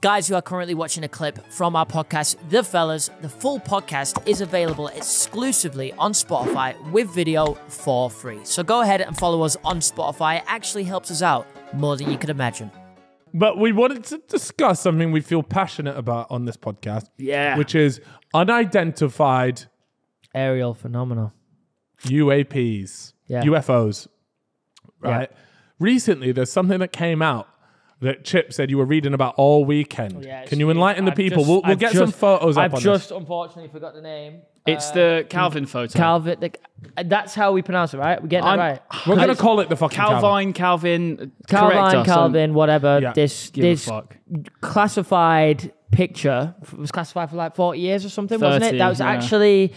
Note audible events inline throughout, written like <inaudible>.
Guys who are currently watching a clip from our podcast, The Fellas, the full podcast is available exclusively on Spotify with video for free. So go ahead and follow us on Spotify. It actually helps us out more than you could imagine. But we wanted to discuss something we feel passionate about on this podcast. Yeah. Which is unidentified Aerial phenomena. UAPs, Yeah. UFOs. Yeah. Right. Recently, there's something that came out that Chip said you were reading about all weekend. Yeah, Can you enlighten the people? we'll we'll get some photos up I've on just this. unfortunately forgot the name. It's Uh, the Calvin photo. Calvin. The, that's how we pronounce it, right? We get that I'm- right. We're gonna call it the fucking Calvin. Calvin, Calvin, Calvin. Calvin, whatever. Yeah. This this classified picture was classified for like 40 years or something, wasn't it? That was yeah. actually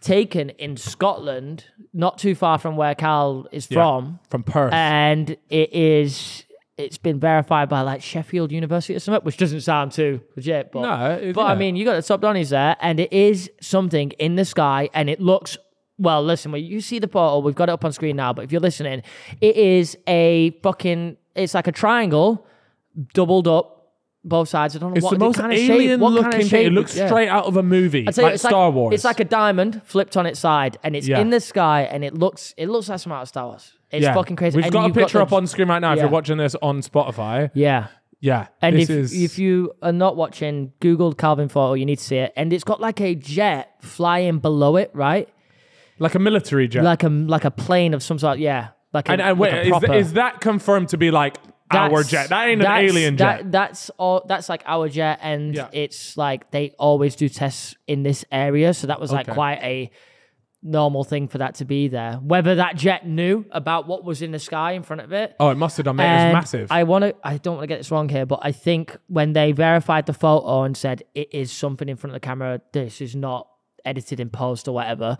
taken in Scotland, not too far from where Cal is from, from Perth. and it is. It's been verified by like Sheffield University or something, which doesn't sound too legit, but No, it- but I mean, you got the top Donnies there, and it is something in the sky, and it looks. Well, listen, when you see the portal. we've got it up on screen now. But if you're listening, it is a fucking. It's like a triangle, doubled up, both sides. I don't know it's what the most kind of shape. alien What looking kind of thing. It looks yeah. straight out of a movie, like it's Star like, Wars. It's like a diamond flipped on its side, and it's Yeah. in the sky, and it looks it looks like some out of Star Wars. It's Yeah. fucking crazy. We've And got a you've picture the- up on screen right now. If you're watching this on Spotify, Yeah. yeah, And this if, is if you are not watching, Googled Calvin photo, you need to see it. And it's got like a jet flying below it, right? like a military jet. Like a like a plane of some sort. Yeah, like a, and, and wait, like a is, proper- is that confirmed to be like our jet? That ain't an that's- alien that- jet. That's all. That's like our jet, and Yeah. it's like they always do tests in this area. So that was like Okay. quite a normal thing for that to be there. Whether that jet knew about what was in the sky in front of it. oh, it must have done. Mate, it was massive. I want to. I don't want to get this wrong here, but I think when they verified the photo and said it is something in front of the camera, this is not edited in post or whatever.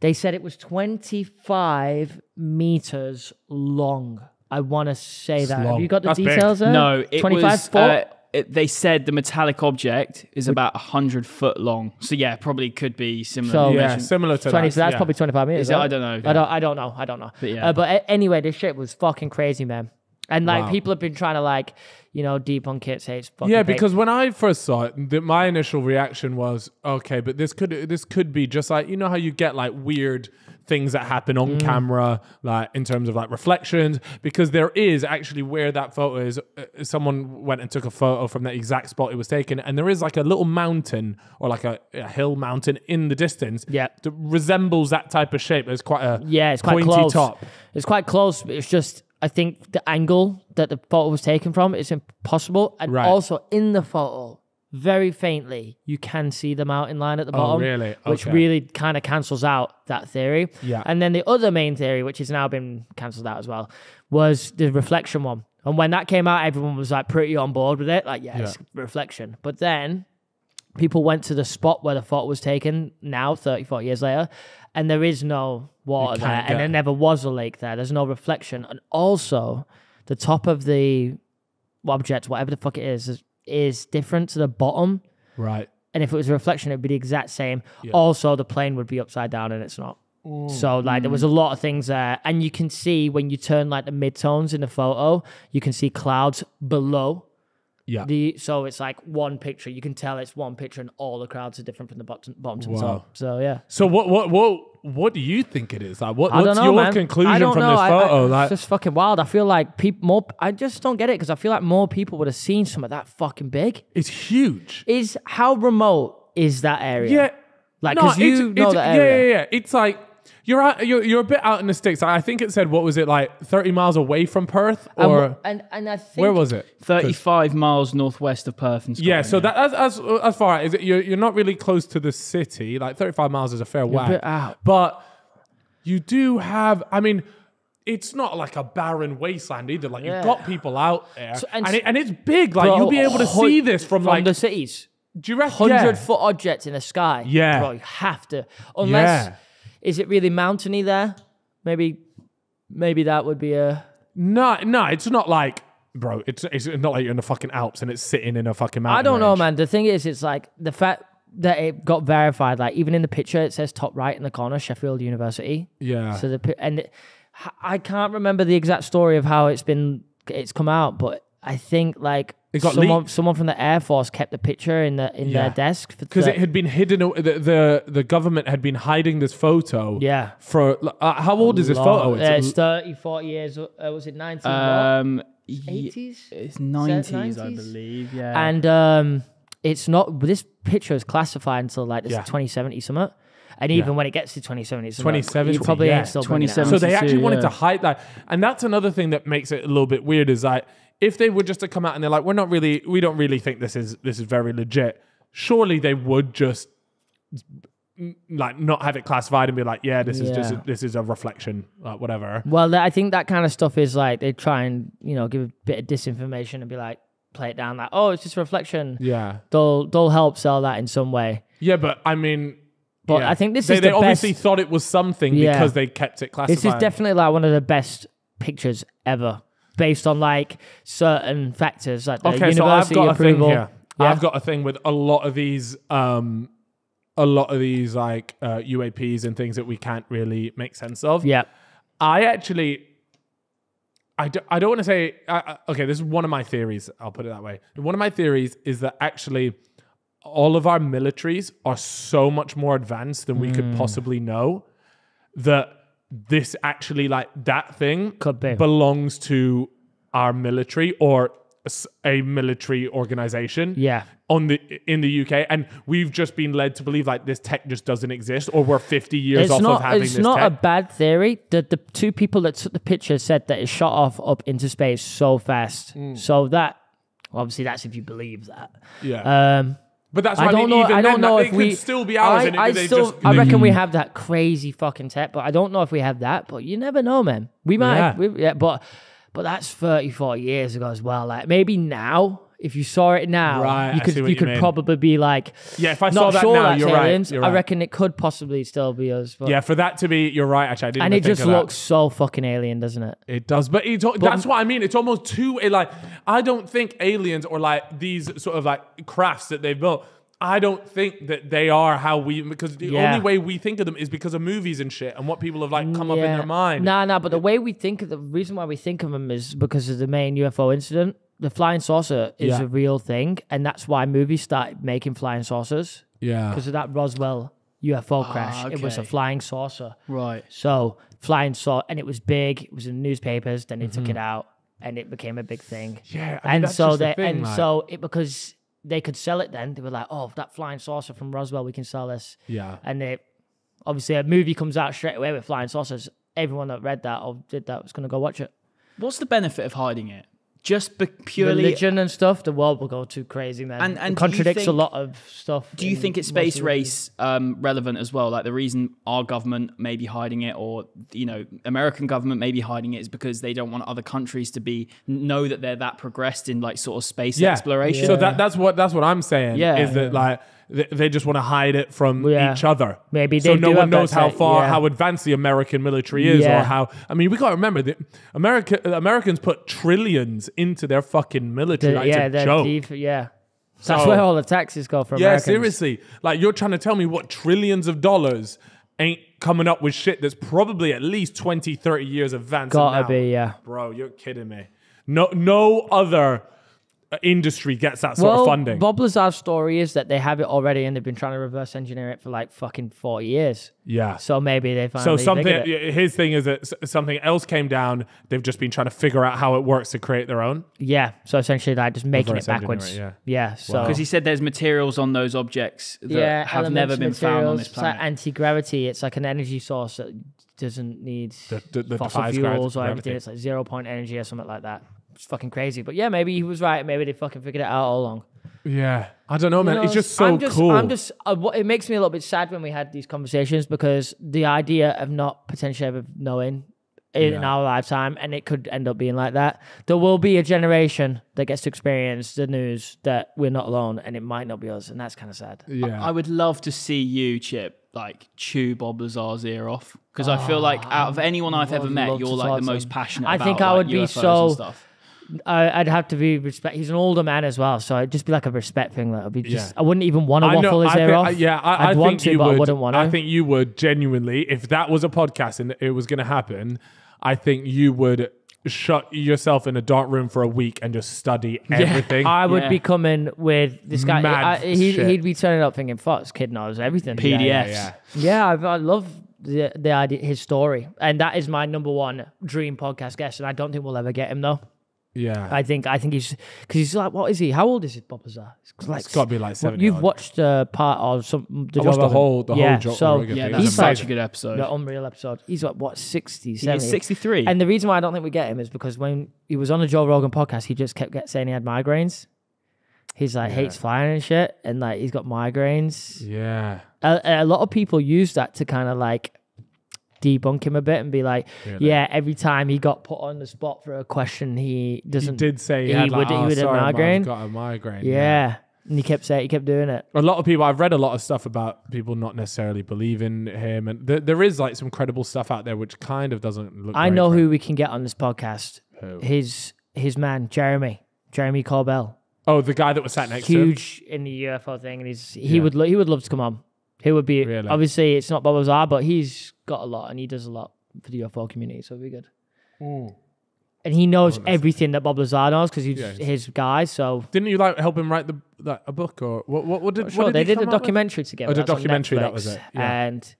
They said it was 25 meters long. I want to say that. Have you got the That's big. details there? No, it 25 was. foot. Uh, it, they said the metallic object is about hundred foot long. So yeah, probably could be similar. So- yeah, mentioned- similar to 20, that. that's yeah. probably 25 meters. It? right? I don't know. I don't. I don't know. I don't know. But yeah. Uh, but a- anyway, this shit was fucking crazy, man. And like Wow. people have been trying to like, you know, debunk it, say it's fucking. Yeah, fake. because when I first saw it, the, my initial reaction was, okay, but this could this could be just like you know how you get like weird things that happen Mm. on camera, like in terms of like reflections, because there is actually where that photo is. Uh, someone went and took a photo from that exact spot it was taken, and there is like a little mountain or like a, a hill mountain in the distance. Yeah. that resembles that type of shape. There's quite a Yeah, it's quite close. top. It's quite close. but It's just I think the angle that the photo was taken from is impossible, and Right. also in the photo, very faintly, you can see the mountain line at the oh, bottom. Oh, really? Which really kind of cancels out that theory. Yeah. And then the other main theory, which has now been cancelled out as well, was the reflection one. And when that came out, everyone was like pretty on board with it. Like, yeah, it's reflection. But then people went to the spot where the photo was taken now 30 40 years later and there is no water there can't and there never was a lake there there's no reflection and also the top of the object whatever the fuck it is is, is different to the bottom. Right. and if it was a reflection it'd be the exact same. Also the plane would be upside down and it's not. Mm. So like there was a lot of things there. And you can see when you turn like the midtones in the photo you can see clouds below Yeah. the so it's like one picture. You can tell it's one picture, and all the crowds are different from the bottom, bottom to the Wow. top. So yeah, So what what what what do you think it is? Like what, I what's know, your man. I conclusion from know. this I- I- photo? like it's just fucking wild. I feel like people more. I just don't get it because I feel like more people would have seen some of that fucking big. it's huge. Is how remote is that area? Yeah. like No, because you know the area. Yeah, yeah, yeah. It's like you're out, you're you're a bit out in the sticks. I think it said what was it like 30 miles away from Perth or wh- and and I think where was it? 35 miles northwest of Perth and Yeah, Scotland. so that as as, as far as it, you're you're not really close to the city. Like 35 miles is a fair whack. bit out. But you do have. I mean. It's not like a barren wasteland either. Like Yeah. you've got people out there, So- and and, it, and it's big. Like Bro, you'll be able to hun- see this from, like. the cities. do you reckon? Hundred yeah. foot objects in the sky. Yeah. bro, you have to. Unless Yeah. Is it really mountainy there? Maybe, maybe that would be a. No, no, it's not like, bro. It's it's not like you're in the fucking Alps and it's sitting in a fucking mountain. I don't know, man. The thing is, it's like the fact that it got verified. Like even in the picture, it says top right in the corner, Sheffield University. Yeah, So the and it, I can't remember the exact story of how it's been it's come out, but I think like It got someone, leaked. someone from the Air Force kept the picture in the in Yeah. their desk because the- it had been hidden. aw- The, the the government had been hiding this photo. yeah. For uh, how old is this photo? Long- uh, It's 30, 40 years. Uh, was it 19? Um, 80s? it's nineties, I believe. Yeah. And um, it's not. This picture is classified until like this Yeah. 2070 something. And even when it gets to 2070, something, 2070, you probably yeah. still bringing 2070. so they actually 72, wanted to hide that, and that's another thing that makes it a little bit weird. Is like if they were just to come out and they're like, we're not really, we don't really think this is this is very legit. Surely they would just like not have it classified and be like, yeah, this is just Yeah. this is a reflection, like whatever. Well, th- I think that kind of stuff is like they try and you know give a bit of disinformation and be like play it down like oh it's just a reflection. Yeah, They'll they'll help sell that in some way. yeah, but I mean. But yeah. I think this they, is they the obviously best- thought it was something Yeah. because they kept it classified. This is definitely like one of the best pictures ever, based on like certain factors like the okay. So I've university got approval. a thing here. Yeah. I've got a thing with a lot of these, um, a lot of these like uh, UAPs and things that we can't really make sense of. Yeah, I actually, I, do, I don't want to say, uh, uh, okay, this is one of my theories. I'll put it that way. One of my theories is that actually all of our militaries are so much more advanced than we Hmm. could possibly know that this actually, like, that thing Could be. belongs to our military or a military organization yeah. on the in the UK and we've just been led to believe like this tech just doesn't exist or we're 50 years It's off not. of having It's not tech. a bad theory. The the two people that took the picture said that it shot off up into space so fast. Hmm. So that obviously that's if you believe that. yeah. Um, But that's I what I, don't mean. know. Even I don't then, know like, if we still be ours. I, I still, just, I reckon we have that crazy fucking tech, but I don't know if we have that. But you never know, man. We might. Yeah. We, yeah, but but that's 30, 40 years ago as well. Like maybe now, if you saw it now, Right, you could you you could mean. probably be like, Yeah, if I not saw that sure now, you're right, aliens. you're I reckon it could possibly still be us. But, yeah, for that to be, you're right. Actually, I didn't. and it just looks so fucking alien, doesn't it? It does, but it's, that's what I mean. It's almost too like I don't think aliens or like these sort of like crafts that they've built. I don't think that they are how we because the Yeah. only way we think of them is because of movies and shit and what people have like come up in their mind. Nah, nah, but the way we think of the reason why we think of them is because of the main UFO incident. The flying saucer is Yeah. a real thing, and that's why movies started making flying saucers Yeah, because of that Roswell UFO crash. It was a flying saucer. right. So flying saucer, and it was big. It was in the newspapers. Then they took Mm-hmm. it out, and it became a big thing. yeah. I mean, and that's so just the they thing, and like- so it because they could sell it. Then they were like, "Oh, that flying saucer from Roswell, we can sell this." yeah, and it obviously a movie comes out straight away with flying saucers. Everyone that read that or did that was going to go watch it. What's the benefit of hiding it? Just be- purely. Religion and stuff, the world will go too crazy, man. And- and it do you contradicts a lot of stuff. Do you think it's space race um, relevant as well? Like the reason our government may be hiding it, or you know, American government may be hiding it, is because they don't want other countries to be know that they're that progressed in like sort of space yeah. exploration. So that that's what that's what I'm saying. Yeah. is that like they, they just want to hide it from Yeah. each other. Maybe so no one knows how far yeah. how advanced the American military is, or how. I mean, we got to remember that America Americans put trillions into their fucking military. The- like, it's yeah, a joke. deep, yeah. That's where all the taxes go from. Yeah, Americans. seriously. Like you're trying to tell me what trillions of dollars ain't coming up with shit that's probably at least 20, 30 years advanced. Gotta now. be, yeah. Bro, you're kidding me. No no other uh, industry gets that sort well, of funding. Bob Lazar's story is that they have it already and they've been trying to reverse engineer it for like fucking 40 years. yeah. So maybe they So something it. his thing is that something else came down. They've just been trying to figure out how it works to create their own. Yeah. So essentially, like just making Reverse it backwards. engineer Yeah. So because he said there's materials on those objects that yeah, have never been found on materials, this It's like planet. anti gravity. It's like an energy source that doesn't need That- that- that fossil fuels or gravity. everything. It's like zero point energy or something like that. It's fucking crazy. But yeah, maybe he was right. Maybe they fucking figured it out all along. Yeah, I don't know, man. You it's just so I'm just, cool. I'm just. Uh, what, it makes me a little bit sad when we had these conversations because the idea of not potentially ever knowing in Yeah. our lifetime, and it could end up being like that. There will be a generation that gets to experience the news that we're not alone, and it might not be us, and that's kind of sad. yeah, I would love to see you, Chip, like chew Bob Lazar's ear off because I feel like out of anyone I've ever met, you're like the most passionate. I about, think I like, would be UFOs so- and stuff. I, I'd have to be respect. He's an older man as well, so it'd just be like a respect thing. That would be just. Yeah. I wouldn't even want to waffle know. his I ear thi- off. I- yeah, I, I'd I want think to, you but would. I wouldn't want to. I think you would genuinely, if that was a podcast and it was going to happen, I think you would shut yourself in a dark room for a week and just study <laughs> everything. I would Yeah. be coming with this guy. Mad I, he'd, shit. he'd be turning up thinking, "Fuck, this kid knows everything." PDFs. yeah, yeah. Yeah, I, I love the the idea, his story, and that is my number one dream podcast guest. And I don't think we'll ever get him though. Yeah. I think I think he's because he's like, what is he? How old is he, Bob Lazar? It's like it's got to be like Well, seven. You've watched uh, part of some. The I Joe watched the Rogan- whole the yeah, whole Joe so Rogan Yeah, that's He's a such a good episode. the unreal episode. He's like what 60, 70? He's 63. And the reason why I don't think we get him is because when he was on the Joe Rogan podcast, he just kept get, saying he had migraines. He's like hates flying and shit, and like he's got migraines. Yeah. A, a lot of people use that to kind of like debunk him a bit and be like, Really? yeah, every time he got put on the spot for a question, he He doesn't. did say he, he had like, would- he oh, would have sorry, man, I've migraine. got a migraine. yeah. And he kept saying, he kept doing it. a lot of people i've read a lot of stuff about people not necessarily believing him and th- there is like some credible stuff out there which kind of doesn't look I know who we can get on this podcast. Who? His his man, Jeremy. Jeremy Corbell. oh the guy that was sat next to him Huge in the UFO thing, and he's he Yeah. would lo- he would love to come on. He would be Really? obviously it's not Bob Lazar, but he's got a lot and he does a lot for the UFO community, so it'd be good. Hmm. And he knows everything that Bob Lazar knows because he's Yeah, his guy. So didn't you like help him write the that, a book or what what, what did, sure, what did they did a up with? documentary together. Oh, the documentary, that was it, yeah. And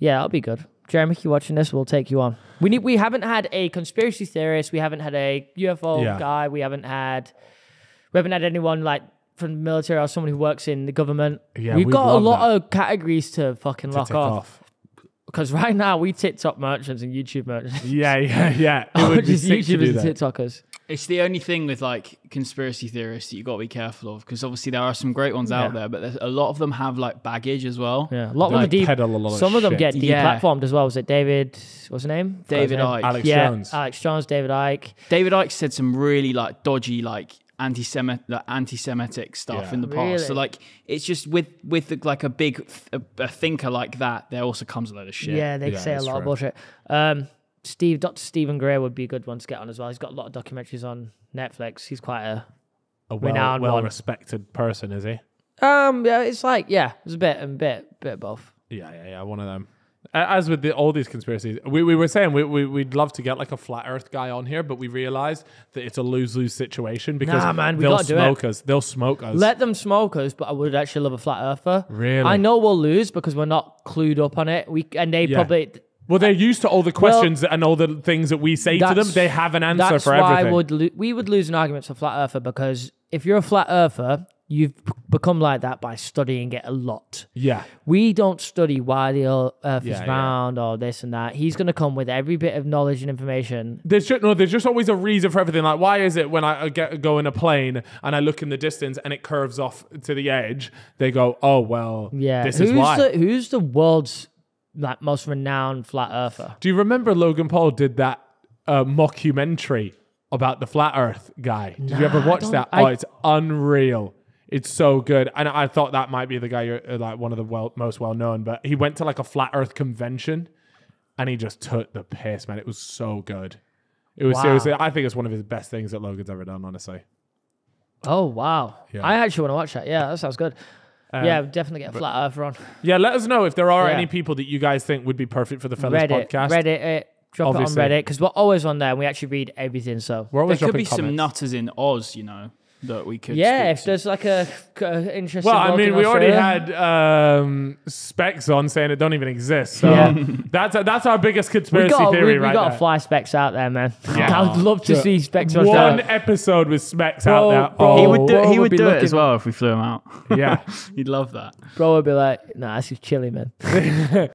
yeah, that'll be good. Jeremy, if you're watching this, we'll take you on. We need. We haven't had a conspiracy theorist. We haven't had a UFO Yeah. guy. We haven't had. We haven't had anyone like from the military or someone who works in the government. Yeah, we've we'd got a lot that. of categories to fucking to lock off. off. Because right now we TikTok merchants and YouTube merchants. <laughs> yeah yeah yeah <laughs> it would Just sick to do YouTubers and. TikTokers. It's the only thing with like conspiracy theorists that you got to be careful of because obviously there are some great ones out there, but a lot of them have like baggage as well. Yeah, a lot They of them deep. peddle a lot Some of them shit. get Yeah. deplatformed as well. Was it David? What's his name? Forgot his David name. Icke. Alex yeah, Jones Alex Jones, David Icke. David Icke said some really like dodgy like anti-Semitic, like, anti-Semitic stuff Yeah. in the past. So like it's just with with like a big th- a, a thinker like that, there also comes a load of shit. Yeah, they Yeah, say a that's lot of bullshit. Um, Steve, Dr. Steven Greer would be a good one to get on as well. He's got a lot of documentaries on Netflix. He's quite a a well, renowned well one. respected person is he um. Yeah, it's like yeah, it's a bit and bit, bit of both. Yeah, yeah, yeah. One of them. As with the, all these conspiracies, we, we were saying we, we, we'd love to get like a flat Earth guy on here, but we realized that it's a lose lose situation because Nah, man, we they'll gotta do it. smoke us. They'll smoke us. Let them smoke us, but I would actually love a flat earther. Really? I know we'll lose because we're not clued up on it. We and they Yeah. probably well, they're used to all the questions and all the things that we say to them. They have an answer That's for why everything. would lo- we would lose an argument for flat earther because if you're a flat earther, you've become like that by studying it a lot. yeah, We don't study why the earth Yeah, is yeah. round or this and that. He's going to come with every bit of knowledge and information. there's just no. There's just always a reason for everything. Like, why is it when I get go in a plane and I look in the distance and it curves off to the edge? They go, oh well, Yeah. this who's is why. The, who's the world's like most renowned flat earther? Do you remember Logan Paul did that uh, mockumentary about the flat Earth guy? Did you ever watch that? I- oh, it's unreal. It's so good, and I thought that might be the guy, you're, uh, like one of the well, most well known. But he went to like a flat Earth convention, and he just took the piss, man. It was so good. It was Wow. seriously. I think it's one of his best things that Logan's ever done. Honestly, Oh wow! Yeah. I actually want to watch that. Yeah, that sounds good. yeah, definitely get a flat earther on yeah. Let us know if there are Yeah. any people that you guys think would be perfect for the Fellas Reddit. podcast. Reddit it. Drop Obviously. it on Reddit because we're always on there and we actually read everything. So We're There could dropping be some nutters in Oz, you know, that we could. yeah, speak if to. there's like a, a interesting. Well, I mean, in we already had um, specs on saying it don't even exist. So Yeah. <laughs> that's that's our biggest We conspiracy got, theory we, we right got to fly specs out there, man. Yeah. <laughs> I'd love to Yeah. see specs on One Australia. episode with specs Bro, out there. bro, he Oh, would do, bro he would would be do it as well if we flew him out. yeah. <laughs> He'd love that. Bro would be like, "Nah, this is chilly, man."